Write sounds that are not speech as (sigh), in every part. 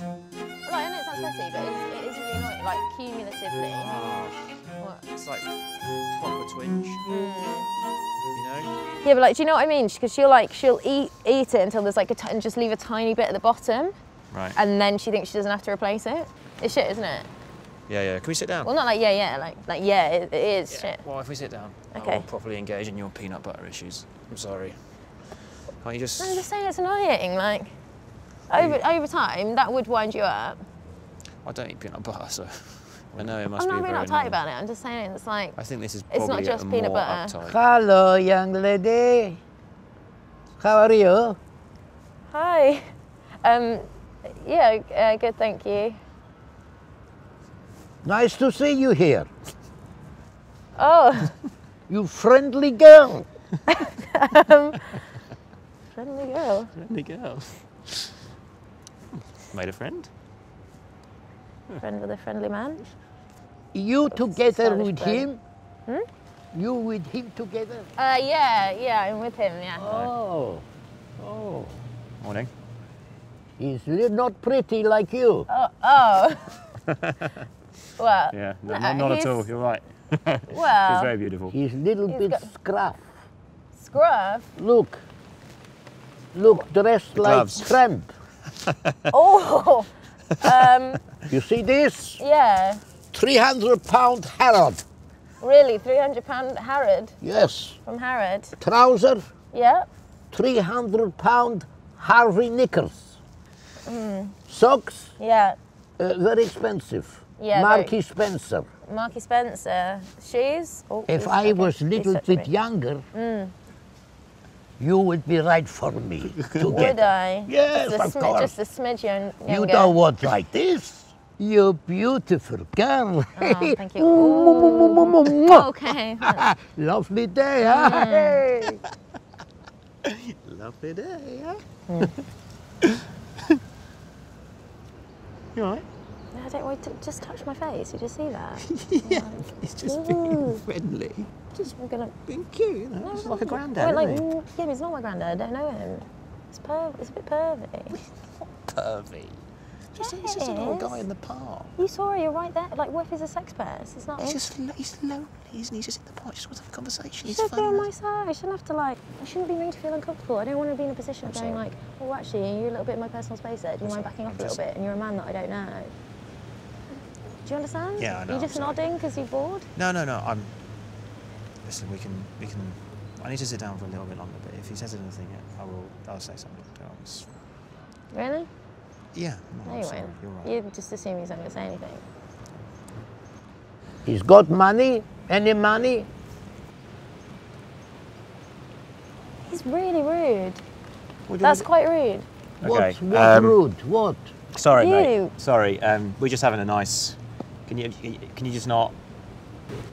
Like, I know it sounds messy, but it's, it is really annoying. Like, cumulatively. Ah, What? it's like proper twinge. You know? Yeah, but like, do you know what I mean? Because she'll like, she'll eat eat it until there's like a t- and just leave a tiny bit at the bottom, Right. and then she thinks she doesn't have to replace it. It's shit, isn't it? Yeah, yeah. Can we sit down? Well, not like yeah, yeah, like like yeah, it, it is shit. Well, if we sit down, I Okay. will properly engage in your peanut butter issues. I'm sorry. Can't you just? I'm just saying it's annoying. Like, over over time, that would wind you up. I don't eat peanut butter, so (laughs) I know it must I'm be not being uptight annoying. about it. I'm just saying it's like I think this is It's not just peanut butter. uptight. Hello, young lady. How are you? hi. Um, yeah, uh, good, thank you. Nice to see you here. Oh, You friendly girl. (laughs) friendly girl. Friendly girl. Made a friend? Friend with a friendly man. You together stylish with friend. him? You with him together? Uh, yeah, yeah, I'm with him. Yeah. Oh, oh. Morning. He's li- not pretty like you. Oh, oh. (laughs) well, Yeah, no, not, not at all. You're right. (laughs) Well, he's very beautiful. He's a little He's bit scruff. scruff. Look. Look, dressed like gloves. tramp. (laughs) Oh, um, You see this? yeah. 300 pound Harrod. Really, 300 pound Harrod Yes. from Harrod. Trouser, Yeah. 300 pound Harvey Knickers. Mm. Socks, Yeah. uh, very expensive. Yeah, Marky Spencer. Marky Spencer. Shoes. Oh, If I was these little bit me. younger, you would be right for me (laughs) to Would. I? Yes, just a of smi- course. Just a smidge young, You don't want like this. You beautiful girl. Oh, (laughs) thank you. Ooh. Okay. (laughs) Lovely day, huh? Mm. Hey. Lovely day, yeah? Mm. you alright? No, I don't want to just touch my face. Did you see that? (laughs) yeah. It's just Ooh. being friendly. Just I'm gonna. being cute, you know? It's like a granddad, Wait, like, he? mm, yeah, he's not my granddad. I don't know him. It's perv. It's a bit pervy. (laughs) not Pervy. Just, he's just an old guy in the park. You saw her. You're right there. Like, what if he's a sex pest? It's not. He's just he's lonely, isn't he? He's just in the park, just wants to have a conversation. He's should be on my side. I shouldn't have to like. I shouldn't be made to feel uncomfortable. I don't want to be in a position of I'm going sorry. like, oh, actually, you're a little bit in my personal space there. Do you I'm mind sorry. backing off I'm a little just- bit? And you're a man that I don't know. Do you understand? Yeah, I know, Are you I'm just nodding because you're bored? No, no, no. I'm. Listen, we can, we can. I need to sit down for a little bit longer, but if he says anything, I will. I'll say something. I was- Really? yeah. No, No, I'm you sorry. won't. You're right. You just assume he's not going to say anything. He's got money. Any money? He's really rude. What do you That's want quite rude. What? Okay, What um, rude? What? Sorry, You. mate. Sorry. Um, we're just having a nice. Can you can you just not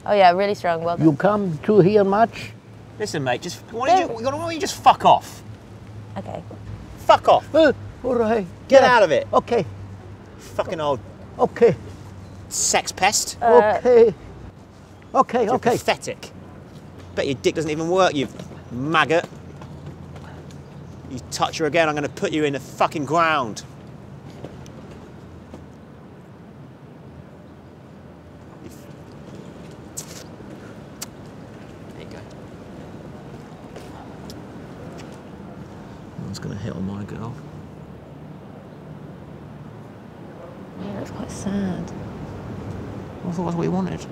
Oh yeah, really strong. Well done. You come to here much? listen, mate? Just why don't you, why don't you just fuck off? Okay. Fuck off. Uh, all right. Get Yeah. out of it. Okay. Fucking old Okay. sex pest. Uh, Okay. Okay. You're Okay. pathetic. Bet your dick doesn't even work, you maggot. You touch her again, I'm going to put you in the fucking ground. You f- There you go. One's going to hit on my girl. Yeah, that's quite sad. I thought that's what you wanted.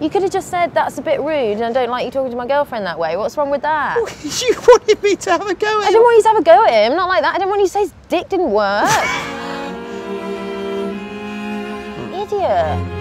You could have just said that's a bit rude and I don't like you talking to my girlfriend that way. What's wrong with that? (laughs) you wanted me to have a go at him. I didn't want you to have a go at him. Not like that. I didn't want you to say his dick didn't work. (laughs) Idiot.